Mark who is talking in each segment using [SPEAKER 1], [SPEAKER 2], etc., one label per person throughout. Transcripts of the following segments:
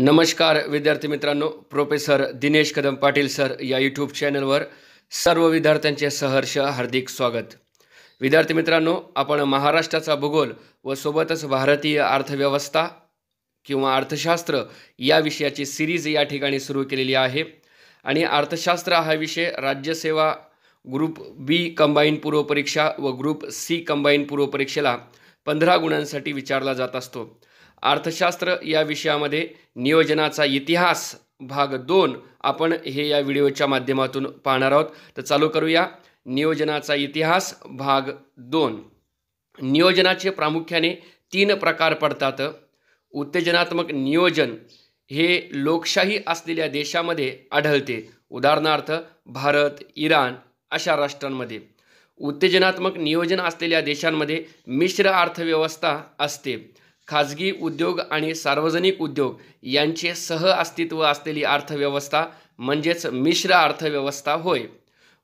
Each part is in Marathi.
[SPEAKER 1] नमस्कार विद्यार्थी मित्रांनो. प्रोफेसर दिनेश कदम पाटील सर या यूट्यूब चॅनलवर सर्व विद्यार्थ्यांचे सहर्ष हार्दिक स्वागत. विद्यार्थी मित्रांनो आपण महाराष्ट्राचा भूगोल व सोबतच भारतीय अर्थव्यवस्था किंवा अर्थशास्त्र या विषयाची सिरीज या ठिकाणी सुरू केलेली आहे. आणि अर्थशास्त्र हा विषय राज्यसेवा ग्रुप बी कंबाईन पूर्वपरीक्षा व ग्रुप सी कंबाईन पूर्वपरीक्षेला पंधरा गुणांसाठी विचारला जात असतो. अर्थशास्त्र या विषयामध्ये नियोजनाचा इतिहास भाग दोन आपण हे या व्हिडिओच्या माध्यमातून पाहणार आहोत. तर चालू करूया. नियोजनाचा इतिहास भाग दोन. नियोजनाचे प्रामुख्याने तीन प्रकार पडतात. उत्तेजनात्मक नियोजन हे लोकशाही असलेल्या देशामध्ये आढळते. उदाहरणार्थ भारत इराण अशा राष्ट्रांमध्ये. उत्तेजनात्मक नियोजन असलेल्या देशांमध्ये मिश्र अर्थव्यवस्था असते. खाजगी उद्योग आणि सार्वजनिक उद्योग यांचे सह अस्तित्व असलेली अर्थव्यवस्था म्हणजेच मिश्र अर्थव्यवस्था होय.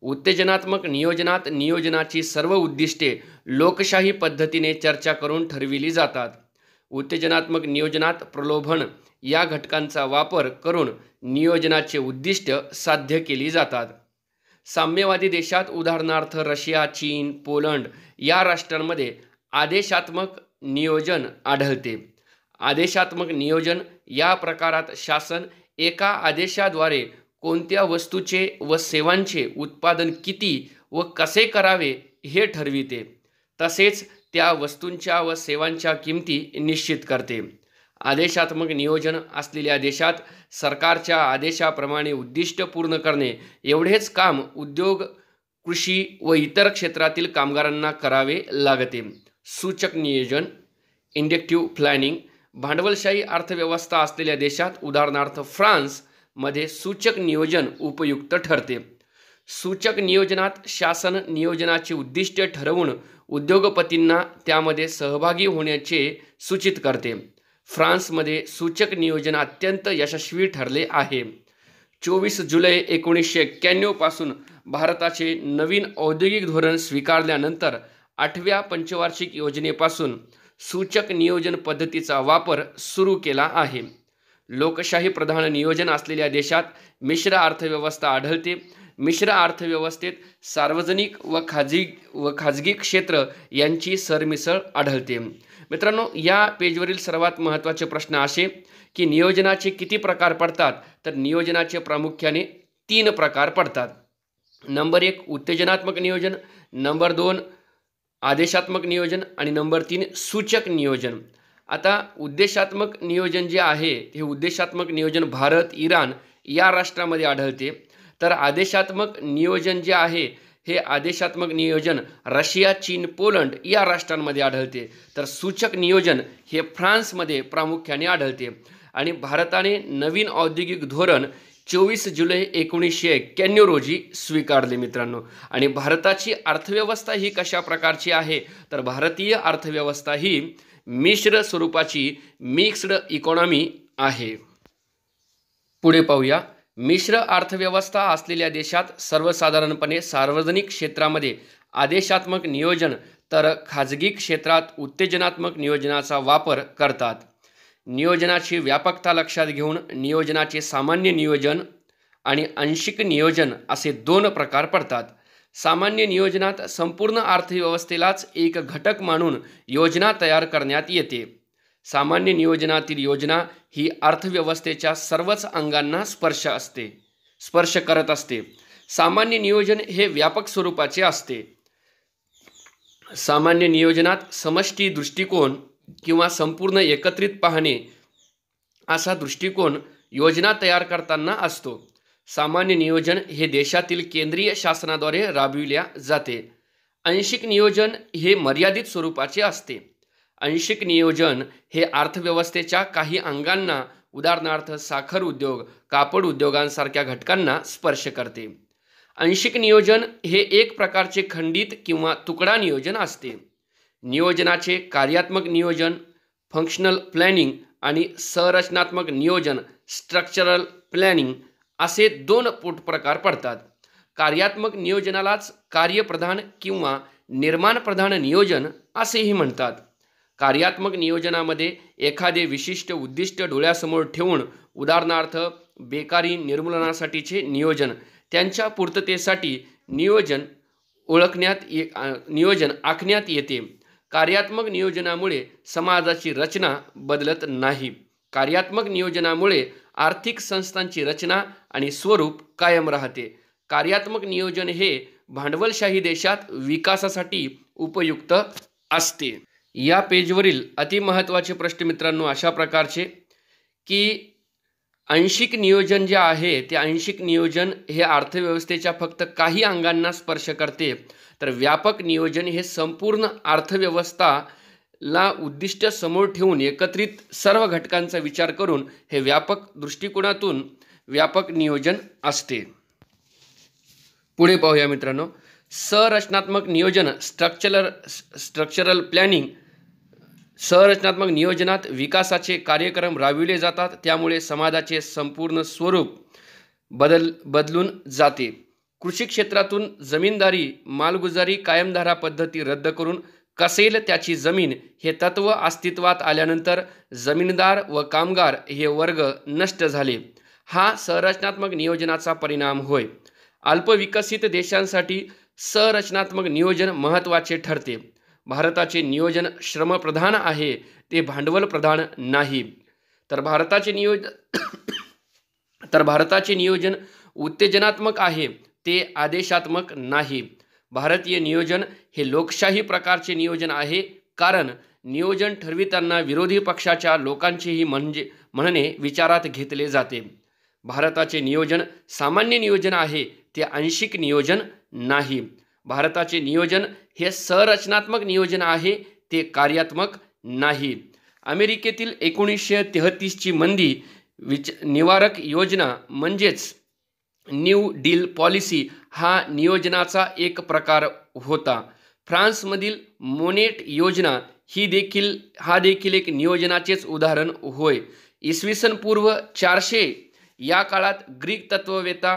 [SPEAKER 1] उत्तेजनात्मक नियोजनात नियोजनाची सर्व उद्दिष्टे लोकशाही पद्धतीने चर्चा करून ठरविली जातात. उत्तेजनात्मक नियोजनात प्रलोभन या घटकांचा वापर करून नियोजनाचे उद्दिष्ट साध्य केली जातात. साम्यवादी देशात उदाहरणार्थ रशिया चीन पोलंड या राष्ट्रांमध्ये आदेशात्मक नियोजन आढळते. आदेशात्मक नियोजन या प्रकारात शासन एका आदेशाद्वारे कोणत्या वस्तूचे व सेवांचे उत्पादन किती व कसे करावे हे ठरविते. तसेच त्या वस्तूंच्या व सेवांच्या किमती निश्चित करते. आदेशात्मक नियोजन असलेल्या देशात सरकारच्या आदेशाप्रमाणे उद्दिष्ट पूर्ण करणे एवढेच काम उद्योग कृषी व इतर क्षेत्रातील कामगारांना करावे लागते. सूचक नियोजन इंडेक्टिव्ह प्लॅनिंग भांडवलशाही अर्थव्यवस्था असलेल्या देशात उदाहरणार्थ फ्रान्समध्ये सूचक नियोजन उपयुक्त ठरते. सूचक नियोजनात शासन नियोजनाचे उद्दिष्टे ठरवून उद्योगपतींना त्यामध्ये सहभागी होण्याचे सूचित करते. फ्रान्समध्ये सूचक नियोजन अत्यंत यशस्वी ठरले आहे. चोवीस जुलै एकोणीसशे एक्क्याण्णवपासून भारताचे नवीन औद्योगिक धोरण स्वीकारल्यानंतर आठव्या पंचवार्षिक योजनेपासून सूचक नियोजन पद्धतीचा वापर सुरू केला आहे. लोकशाही प्रधान नियोजन असलेल्या देशात मिश्र अर्थव्यवस्था आढळते. मिश्र अर्थव्यवस्थेत सार्वजनिक व खाजगी व खाजगी क्षेत्र यांची सरमिसळ आढळते. मित्रांनो या पेजवरील सर्वात महत्त्वाचे प्रश्न असे की नियोजनाचे किती प्रकार पडतात? तर नियोजनाचे प्रामुख्याने तीन प्रकार पडतात. नंबर एक उत्तेजनात्मक नियोजन. नंबर दोन आदेशात्मक नियोजन आणि नंबर तीन सूचक नियोजन. आता उद्देशात्मक नियोजन जे आहे हे उद्देशात्मक नियोजन भारत इराण या राष्ट्रामध्ये आढळते. तर आदेशात्मक नियोजन जे आहे हे आदेशात्मक नियोजन रशिया चीन पोलंड या राष्ट्रांमध्ये आढळते. तर सूचक नियोजन हे फ्रान्समध्ये प्रामुख्याने आढळते. आणि भारताने नवीन औद्योगिक धोरण चोवीस जुलै एकोणीसशे एक्क्याण्णव रोजी स्वीकारले मित्रांनो. आणि भारताची अर्थव्यवस्था ही कशा प्रकारची आहे? तर भारतीय अर्थव्यवस्था ही मिश्र स्वरूपाची मिक्स्ड इकॉनॉमी आहे. पुढे पाहूया. मिश्र अर्थव्यवस्था असलेल्या देशात सर्वसाधारणपणे सार्वजनिक क्षेत्रामध्ये आदेशात्मक नियोजन तर खाजगी क्षेत्रात उत्तेजनात्मक नियोजनाचा वापर करतात. नियोजनाची व्यापकता लक्षात घेऊन नियोजनाचे सामान्य नियोजन आणि आंशिक नियोजन असे दोन प्रकार पडतात. सामान्य नियोजनात संपूर्ण अर्थव्यवस्थेलाच एक घटक मानून योजना तयार करण्यात येते. सामान्य नियोजनातील योजना ही अर्थव्यवस्थेच्या सर्वच अंगांना स्पर्श असते स्पर्श करत असते. सामान्य नियोजन हे व्यापक स्वरूपाचे असते. सामान्य नियोजनात समष्टी दृष्टिकोन किंवा संपूर्ण एकत्रित पाहणे असा दृष्टिकोन योजना तयार करताना असतो. सामान्य नियोजन हे देशातील केंद्रीय शासनाद्वारे राबविल्या जाते. आंशिक नियोजन हे मर्यादित स्वरूपाचे असते. आंशिक नियोजन हे अर्थव्यवस्थेच्या काही अंगांना उदाहरणार्थ साखर उद्योग कापड उद्योगांसारख्या घटकांना स्पर्श करते. आंशिक नियोजन हे एक प्रकारचे खंडित किंवा तुकडा नियोजन असते. नियोजनाचे कार्यात्मक नियोजन फंक्शनल प्लॅनिंग आणि संरचनात्मक नियोजन स्ट्रक्चरल प्लॅनिंग असे दोन पोट प्रकार पडतात. कार्यात्मक नियोजनालाच कार्यप्रधान किंवा निर्माणप्रधान नियोजन असेही म्हणतात. कार्यात्मक नियोजनामध्ये एखादे विशिष्ट उद्दिष्ट डोळ्यासमोर ठेवून उदाहरणार्थ बेकारी निर्मूलनासाठीचे नियोजन त्यांच्या पूर्ततेसाठी नियोजन ओळखण्यात ये नियोजन आखण्यात येते. कार्यात्मक नियोजनामुळे समाजाची रचना बदलत नाही. कार्यात्मक नियोजनामुळे आर्थिक संस्थांची रचना आणि स्वरूप कायम राहते. कार्यात्मक नियोजन हे भांडवलशाही देशात विकासासाठी उपयुक्त असते. या पेजवरील अतिमहत्त्वाचे प्रश्न मित्रांनो अशा प्रकारचे की आंशिक नियोजन जे आहे ते आंशिक नियोजन हे अर्थव्यवस्थेच्या फक्त काही अंगांना स्पर्श करते. तर व्यापक नियोजन हे संपूर्ण अर्थव्यवस्थाला उद्दिष्ट समोर ठेवून एकत्रित सर्व घटकांचा विचार करून हे व्यापक दृष्टिकोनातून व्यापक नियोजन असते. पुढे पाहूया मित्रांनो. संरचनात्मक नियोजन स्ट्रक्चरल स्ट्रक्चरल प्लॅनिंग संरचनात्मक नियोजनात विकासाचे कार्यक्रम राबविले जातात त्यामुळे समाजाचे संपूर्ण स्वरूप बदल बदलून जाते. कृषी क्षेत्रातून जमीनदारी मालगुजारी कायमधारा पद्धती रद्द करून कसेल त्याची जमीन हे तत्व अस्तित्वात आल्यानंतर जमीनदार व कामगार हे वर्ग नष्ट झाले. हा संरचनात्मक नियोजनाचा परिणाम होय. अल्पविकसित देशांसाठी संरचनात्मक नियोजन महत्त्वाचे ठरते. भारताचे नियोजन श्रमप्रधान आहे ते भांडवल प्रधान नाही. तर भारताचे नियोजन तर भारताचे नियोजन उत्तेजनात्मक आहे. ते आदेशात्मक नाही. भारतीय नियोजन हे लोकशाही प्रकारचे नियोजन आहे. कारण नियोजन ठरविताना विरोधी पक्षाच्या लोकांचेही म्हणजे म्हणणे विचारात घेतले जाते. भारताचे नियोजन सामान्य नियोजन आहे. ते आंशिक नियोजन नाही. भारताचे नियोजन हे संरचनात्मक नियोजन आहे. ते कार्यात्मक नाही. अमेरिकेतील एकोणीसशे तेहतीसची मंदी विच निवारक योजना म्हणजेच न्यू डील पॉलिसी हा नियोजनाचा एक प्रकार होता. फ्रान्समधील मोनेट योजना ही देखील हा देखील एक नियोजनाचेच उदाहरण होय. इसवी सन पूर्व चारशे या काळात ग्रीक तत्ववेता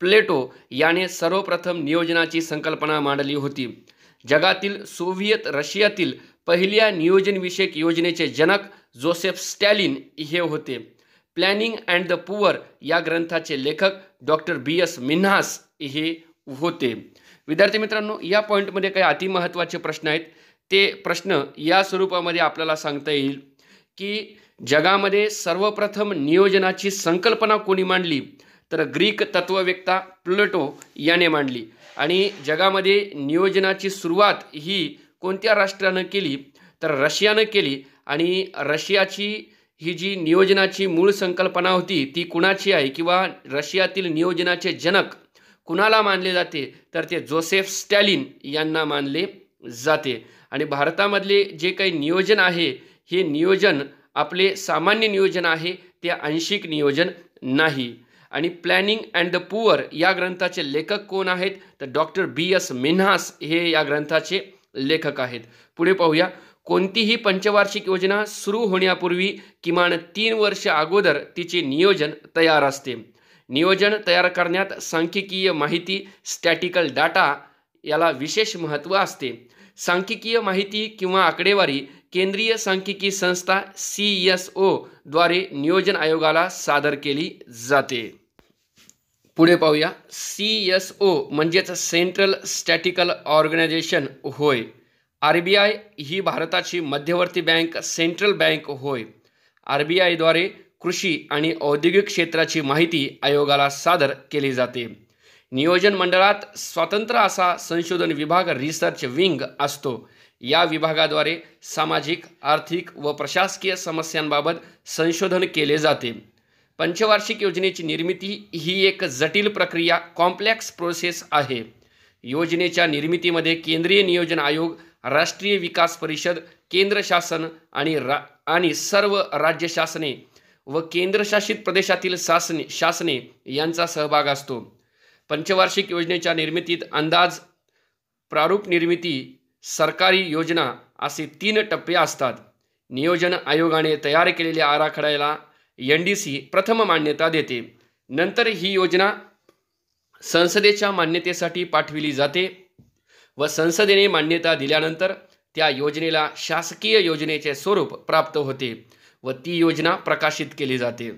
[SPEAKER 1] प्लेटो याने सर्वप्रथम नियोजनाची संकल्पना मांडली होती. जगातील सोव्हिएत रशियातील पहिल्या नियोजनविषयक योजनेचे जनक जोसेफ स्टॅलिन हे होते. प्लॅनिंग अँड द पुअर या ग्रंथाचे लेखक डॉक्टर बी एस मिन्हास हे होते. विद्यार्थी मित्रांनो या पॉईंटमध्ये काही अतिमहत्त्वाचे प्रश्न आहेत. ते प्रश्न या स्वरूपामध्ये आपल्याला सांगता येईल की जगामध्ये सर्वप्रथम नियोजनाची संकल्पना कोणी मांडली? तर ग्रीक तत्ववेत्ता प्लुटो याने मांडली. आणि जगामध्ये नियोजनाची सुरुवात ही कोणत्या राष्ट्रानं केली? तर रशियानं केली. आणि रशियाची ही जी नियोजनाची मूळ संकल्पना होती ती कुणाची आहे किंवा रशियातील नियोजनाचे जनक कुणाला मानले जाते तर ते जोसेफ स्टॅलिन यांना मानले जाते. आणि भारतामधले जे काही नियोजन आहे हे नियोजन आपले सामान्य नियोजन आहे ते आंशिक नियोजन नाही. आणि प्लॅनिंग अँड द पुअर या ग्रंथाचे लेखक कोण आहेत तर डॉक्टर बी एस मिन्हास हे या ग्रंथाचे लेखक आहेत. पुढे पाहूया. कोणतीही पंचवार्षिक योजना सुरू होण्यापूर्वी किमान तीन वर्ष अगोदर तिचे नियोजन तयार असते. नियोजन तयार करण्यात सांख्यिकीय माहिती स्टॅटिकल डाटा याला विशेष महत्त्व असते. सांख्यिकीय माहिती किंवा आकडेवारी केंद्रीय सांख्यिकी संस्था सी एस ओद्वारे नियोजन आयोगाला सादर केली जाते. पुढे पाहूया. सी एस ओ म्हणजेच सेंट्रल स्टॅटिकल ऑर्गनायझेशन होय. आर बी आय ही भारताची मध्यवर्ती बँक सेंट्रल बँक होय. आर बी आयद्वारे कृषी आणि औद्योगिक क्षेत्राची माहिती आयोगाला सादर केली जाते. नियोजन मंडळात स्वतंत्र असा संशोधन विभाग रिसर्च विंग असतो. या विभागाद्वारे सामाजिक आर्थिक व प्रशासकीय समस्यांबाबत संशोधन केले जाते. पंचवार्षिक योजनेची निर्मिती ही एक जटिल प्रक्रिया कॉम्प्लेक्स प्रोसेस आहे. योजनेच्या निर्मितीमध्ये केंद्रीय नियोजन आयोग राष्ट्रीय विकास परिषद केंद्र शासन आणि रा आणि सर्व राज्य शासने व केंद्रशासित प्रदेशातील शासने शासने यांचा सहभाग असतो. पंचवार्षिक योजनेच्या निर्मितीत अंदाज प्रारूप निर्मिती सरकारी योजना असे तीन टप्पे असतात. नियोजन आयोगाने तयार केलेल्या आराखड्याला एन डी सी प्रथम मान्यता देते. नंतर ही योजना संसदेच्या मान्यतेसाठी पाठविली जाते व संसदेने मान्यता दिल्यानंतर त्या योजनेला शासकीय योजनेचे स्वरूप प्राप्त होते व ती योजना प्रकाशित केली जाते.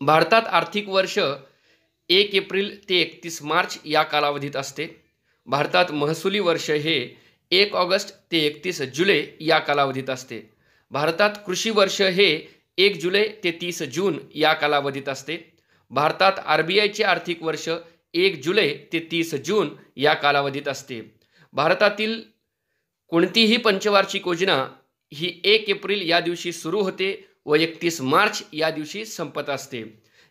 [SPEAKER 1] भारतात आर्थिक वर्ष एक एप्रिल ते एकतीस मार्च या कालावधीत असते. भारतात महसुली वर्ष हे एक ऑगस्ट ते एकतीस जुलै या कालावधीत असते. भारतात कृषी वर्ष हे एक जुलै ते तीस जून या कालावधीत असते. भारतात आर बी आयचे आर्थिक वर्ष एक जुलै ते तीस जून या कालावधीत असते. भारतातील कोणतीही पंचवार्षिक योजना ही एक एप्रिल या दिवशी सुरू होते व एकतीस मार्च या दिवशी संपत असते.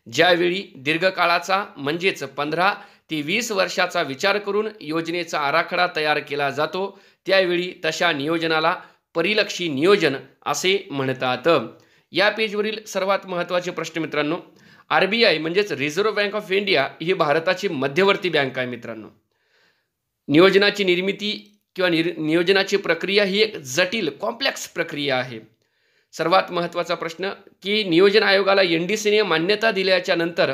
[SPEAKER 1] ज्यावेळी दीर्घकाळाचा म्हणजेच पंधरा ते वीस वर्षाचा विचार करून योजनेचा आराखडा तयार केला जातो त्यावेळी तशा नियोजनाला परिलक्षी नियोजन असे म्हणतात. या पेजवरील सर्वात महत्त्वाचे प्रश्न मित्रांनो आर बी आय म्हणजेच रिझर्व्ह बँक ऑफ इंडिया ही भारताची मध्यवर्ती बँक आहे मित्रांनो. नियोजनाची निर्मिती किंवा निर नियोजनाची प्रक्रिया ही एक जटिल कॉम्प्लेक्स प्रक्रिया आहे. सर्वात महत्त्वाचा प्रश्न की नियोजन आयोगाला एन डी सीने मान्यता दिल्याच्या नंतर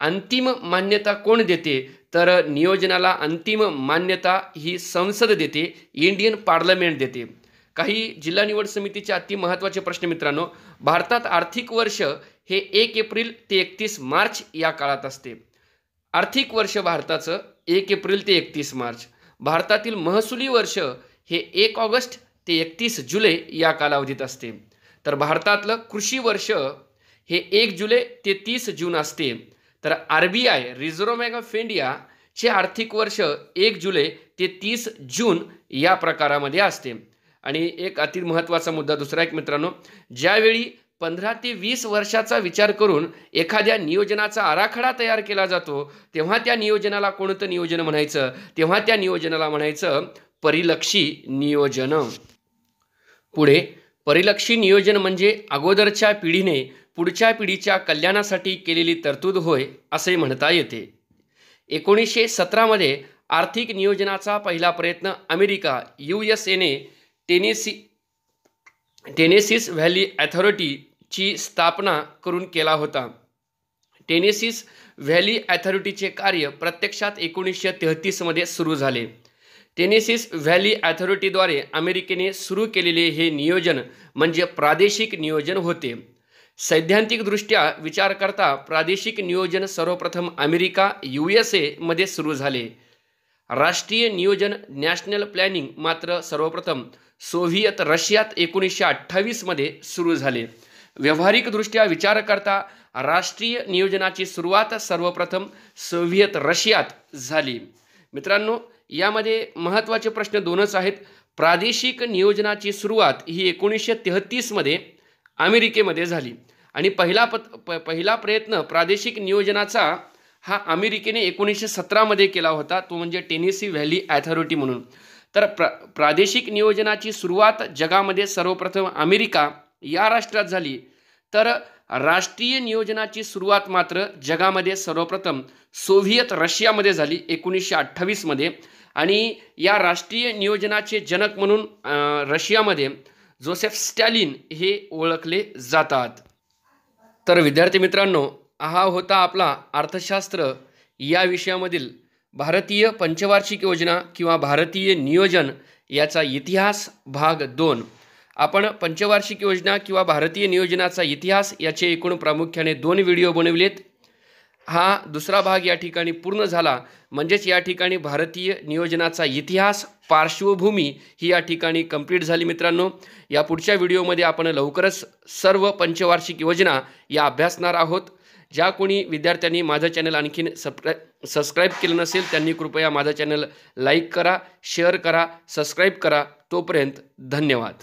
[SPEAKER 1] अंतिम मान्यता कोण देते? तर नियोजनाला अंतिम मान्यता ही संसद देते इंडियन पार्लमेंट देते. काही जिल्हा निवड समितीचे अति महत्त्वाचे प्रश्न मित्रांनो भारतात आर्थिक वर्ष हे एक एप्रिल ते एकतीस मार्च या काळात असते. आर्थिक वर्ष भारताचं एक एप्रिल ते एकतीस मार्च. भारतातील महसुली वर्ष हे एक ऑगस्ट ते एकतीस जुलै या कालावधीत असते. तर भारतातलं कृषी वर्ष हे एक जुलै ते तीस जून असते. तर R B I reserve bank of इंडियाचे आर्थिक वर्ष एक जुलै ते तीस जून या प्रकारामध्ये असते. आणि एक अति महत्त्वाचा मुद्दा दुसरा एक मित्रांनो ज्यावेळी पंधरा ते वीस वर्षाचा विचार करून एखाद्या नियोजनाचा आराखडा तयार केला जातो तेव्हा त्या नियोजनाला कोणतं नियोजन म्हणायचं? तेव्हा त्या नियोजनाला म्हणायचं परिलक्षी नियोजन पुढे परिलक्षी नियोजन म्हणजे अगोदरच्या पिढीने पुढच्या पिढीच्या कल्याणासाठी केलेली तरतूद होय असे म्हणता येते. एकोणीसशे सतरामध्ये आर्थिक नियोजनाचा पहिला प्रयत्न अमेरिका यू एस एने टेनेसी टेनेसिस व्हॅली अथॉरिटीची स्थापना करून केला होता. टेनेसिस व्हॅली अथॉरिटीचे कार्य प्रत्यक्षात एकोणीसशे तेहतीसमध्ये सुरू झाले. टेनेसिस व्हॅली अथॉरिटीद्वारे अमेरिकेने सुरू केलेले हे नियोजन म्हणजे प्रादेशिक नियोजन होते. सैद्धांतिकदृष्ट्या विचार करता प्रादेशिक नियोजन सर्वप्रथम अमेरिका यू एस एमध्ये सुरू झाले. राष्ट्रीय नियोजन नॅशनल प्लॅनिंग मात्र सर्वप्रथम सोव्हियत रशियात एकोणीसशे अठ्ठावीसमध्ये सुरू झाले. व्यावहारिकदृष्ट्या विचार करता राष्ट्रीय नियोजनाची सुरुवात सर्वप्रथम सोव्हियत रशियात झाली. मित्रांनो यामध्ये महत्त्वाचे प्रश्न दोनच आहेत. प्रादेशिक नियोजनाची सुरुवात ही एकोणीसशे तेहतीसमध्ये अमेरिकेमध्ये झाली. आणि पहिला पत प पहिला प्रयत्न प्रादेशिक नियोजनाचा हा अमेरिकेने एकोणीसशे सतरामध्ये केला होता. तो म्हणजे टेनिसी व्हॅली ॲथॉरिटी म्हणून. तर प्र प्रादेशिक नियोजनाची सुरुवात जगामध्ये सर्वप्रथम अमेरिका या राष्ट्रात झाली. तर राष्ट्रीय नियोजनाची सुरुवात मात्र जगामध्ये सर्वप्रथम सोव्हियत रशियामध्ये झाली एकोणीसशे अठ्ठावीसमध्ये आणि या राष्ट्रीय नियोजनाचे जनक म्हणून रशियामध्ये जोसेफ स्टॅलिन हे ओळखले जातात. तर विद्यार्थी मित्रांनो हा होता आपला अर्थशास्त्र या विषयामधील भारतीय पंचवार्षिक योजना किंवा भारतीय नियोजन याचा इतिहास भाग दोन. आपण पंचवार्षिक योजना किंवा भारतीय नियोजनाचा इतिहास याचे एकूण प्रामुख्याने दोन व्हिडिओ बनविलेत. हा दुसरा भाग या ठिकाणी पूर्ण झाला म्हणजेच या ठिकाणी भारतीय नियोजनाचा इतिहास पार्श्वभूमी ही या ठिकाणी कंप्लीट झाली मित्रांनो. या पुढच्या व्हिडिओमध्ये आपण लवकरच सर्व पंचवार्षिक योजना या अभ्यासणार आहोत. ज्या कोणी विद्यार्थ्यांनी माझं चॅनल आणखीन सबस्क्राय सबस्क्राईब केलं नसेल त्यांनी कृपया माझं चॅनल लाईक करा शेअर करा सबस्क्राईब करा. तोपर्यंत धन्यवाद.